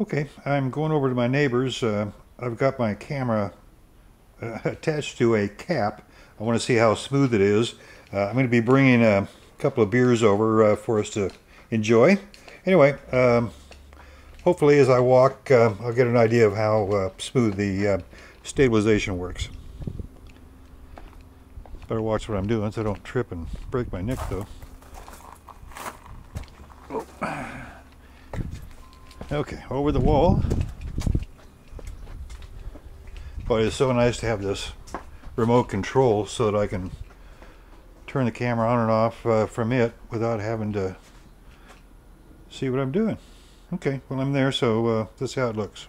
Okay, I'm going over to my neighbor's. Uh, I've got my camera uh, attached to a cap. I want to see how smooth it is. Uh, I'm going to be bringing a couple of beers over uh, for us to enjoy. Anyway, um, hopefully as I walk, uh, I'll get an idea of how uh, smooth the stabilization works. Better watch what I'm doing so I don't trip and break my neck though. Okay, over the wall. But it's so nice to have this remote control so that I can turn the camera on and off uh, from it without having to see what I'm doing. Okay, well I'm there, so uh, see how it looks.